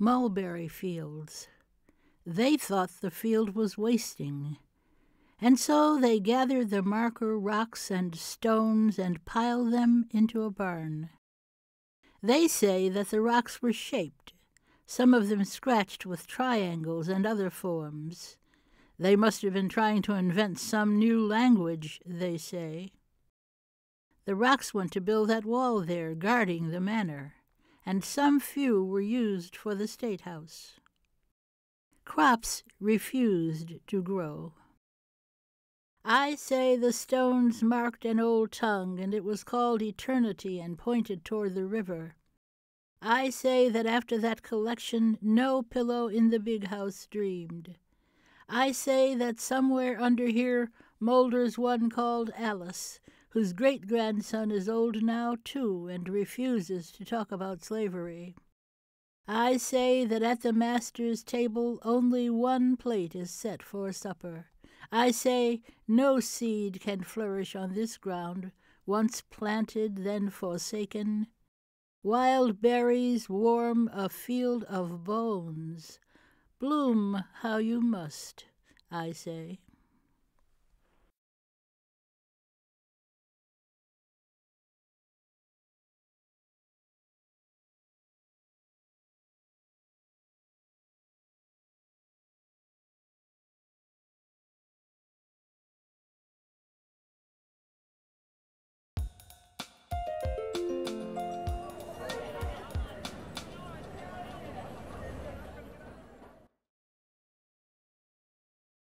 mulberry fields. They thought the field was wasting, and so they gathered the marker rocks and stones and piled them into a barn. They say that the rocks were shaped, some of them scratched with triangles and other forms. They must have been trying to invent some new language, they say. The rocks went to build that wall there, guarding the manor, and some few were used for the state house. Crops refused to grow. I say the stones marked an old tongue, and it was called eternity and pointed toward the river. I say that after that collection no pillow in the big house dreamed. I say that somewhere under here moulders one called Alice, whose great grandson is old now too and refuses to talk about slavery. I say that at the master's table only one plate is set for supper. I say no seed can flourish on this ground, once planted, then forsaken. Wild berries warm a field of bones. Bloom how you must, I say.